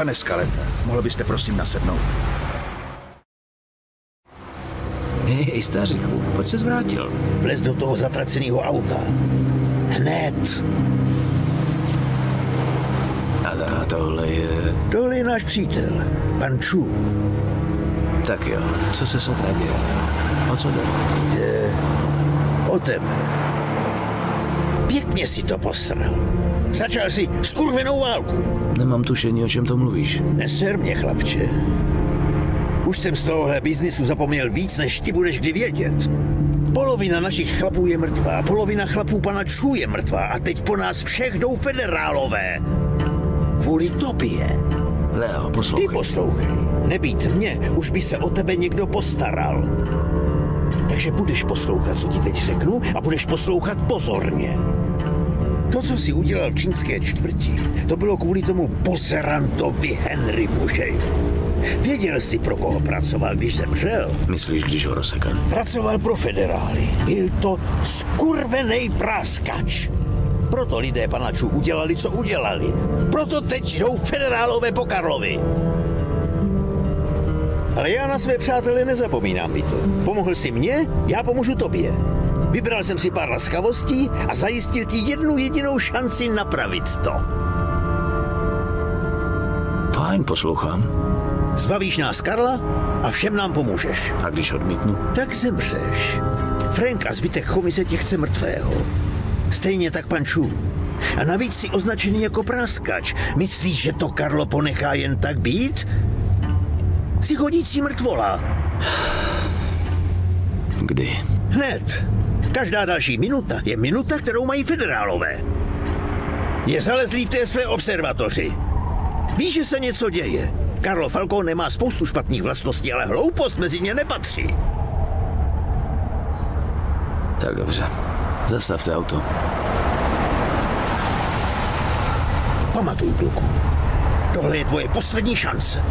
Pane Skalete, mohl byste prosím nasednout? Hej, staříku, pojď se zvrátil. Vlez do toho zatraceného auta. Hned. A tohle je... Tohle je náš přítel, pan Chu. Tak jo, co se děje? O co jde? Jde o tebe. Pěkně si to posral. Začal si skurvenou válku. Nemám tušení, o čem to mluvíš. Neser mě, chlapče. Už jsem z tohohle biznisu zapomněl víc, než ti budeš kdy vědět. Polovina našich chlapů je mrtvá, polovina chlapů pana Čů je mrtvá a teď po nás všech jdou federálové. Kvůli tobě. Leo, poslouchej. Ty poslouchej. Nebýt mě, už by se o tebe někdo postaral. Takže budeš poslouchat, co ti teď řeknu a budeš poslouchat pozorně. To, co si udělal v čínské čtvrti, to bylo kvůli tomu pozerantovi Henry Mužeju. Věděl jsi, pro koho pracoval, když zemřel? Myslíš, když ho rozsekali? Pracoval pro federály. Byl to skurvený práskač. Proto lidé panačů udělali, co udělali. Proto teď jdou federálové po Karlovi. Ale já na své přátele nezapomínám, Vito. Pomohl si mně, já pomůžu tobě. Vybral jsem si pár laskavostí a zajistil ti jednu jedinou šanci napravit to. Fajn, poslouchám. Zbavíš nás Karla a všem nám pomůžeš. A když odmítnu? Tak zemřeš. Frank a zbytek komise tě chce mrtvého. Stejně tak pan Chu. A navíc si označený jako práskač. Myslíš, že to Karlo ponechá jen tak být? Jsi chodící mrtvola. Kdy? Hned. Každá další minuta je minuta, kterou mají federálové. Je zalezlý v té své observatoři. Víš, že se něco děje. Karlo Falcone má spoustu špatných vlastností, ale hloupost mezi ně nepatří. Tak dobře. Zastavte auto. Pamatuj, kluku. Tohle je tvoje poslední šance.